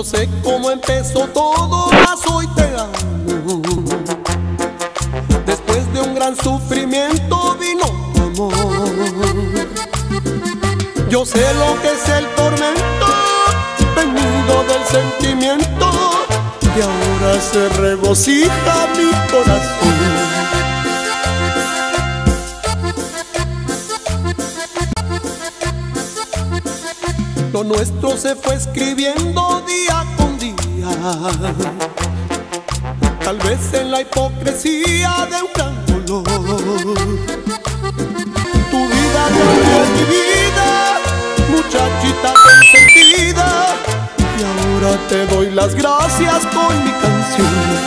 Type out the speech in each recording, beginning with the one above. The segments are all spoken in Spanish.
No sé cómo empezó todo, mas hoy te amo. Después de un gran sufrimiento vino tu amor. Yo sé lo que es el tormento, venido del sentimiento, y ahora se regocija mi corazón. Lo nuestro se fue escribiendo día con día. Tal vez en la hipocresía de un gran dolor. Tu vida cambió mi vida, muchachita consentida. Y ahora te doy las gracias con mi canción.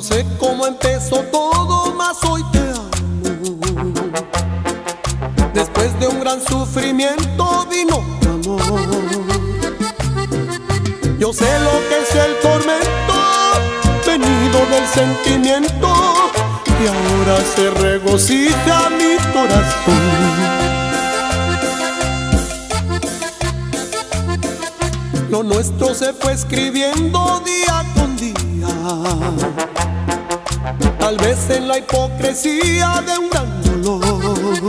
No sé cómo empezó todo, mas hoy te amo. Después de un gran sufrimiento vino tu amor. Yo sé lo que es el tormento, venido del sentimiento, y ahora se regocija mi corazón. Lo nuestro se fue escribiendo día con día. Tal vez en la hipocresía de un gran dolor.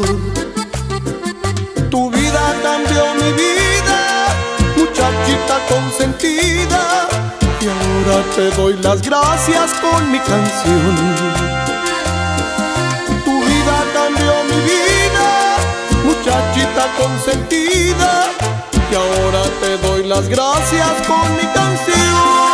Tu vida cambió mi vida, muchachita consentida. Y ahora te doy las gracias con mi canción. Tu vida cambió mi vida, muchachita consentida. Y ahora te doy las gracias con mi canción.